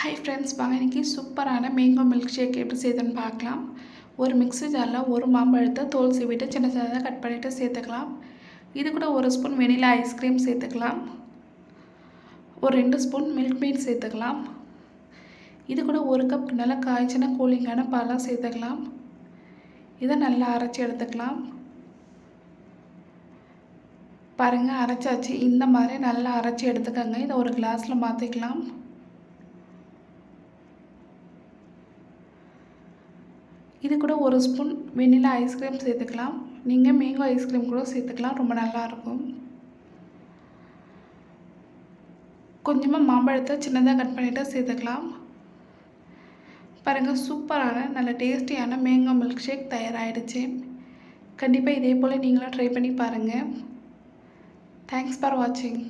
Hi friends வாங்க இன்றைக்கி சூப்பரான மேங்கோ மில்க் ஷேக் எப்படி செய்யுதுன்னு பார்க்கலாம். ஒரு மிக்ஸி ஜாரில் ஒரு மாம்பழத்தை தோல் சீவிட்டு சின்ன சின்னதாக கட் பண்ணிவிட்டு சேர்த்துக்கலாம். இது கூட ஒரு ஸ்பூன் வெனிலா ஐஸ்கிரீம் சேர்த்துக்கலாம். ஒரு ரெண்டு ஸ்பூன் மில்க் மீட் சேர்த்துக்கலாம். இது கூட ஒரு கப் நல்லா காய்ச்சின கூலிங்கான பாலாக சேர்த்துக்கலாம். இதை நல்லா அரைச்சி எடுத்துக்கலாம். பாருங்கள் அரைச்சாச்சு. இந்த மாதிரி நல்லா அரைச்சி எடுத்துக்கோங்க. இதை ஒரு கிளாஸில் மாற்றிக்கலாம் இது கூட ஒரு ஸ்பூன் வெண்ணிலா ஐஸ்கிரீம் சேர்த்துக்கலாம். நீங்கள் மேங்கோ ஐஸ்கிரீம் கூட சேர்த்துக்கலாம். ரொம்ப நல்லாயிருக்கும் கொஞ்சமாக மாம்பழத்தை சின்னதாக கட் பண்ணிவிட்டு சேர்த்துக்கலாம். பாருங்கள் சூப்பரான நல்ல டேஸ்டியான மேங்கோ மில்க் ஷேக் தயாராகிடுச்சு கண்டிப்பாக இதே போல் நீங்களும் ட்ரை பண்ணி பாருங்கள் தேங்க்ஸ் ஃபார் வாட்சிங்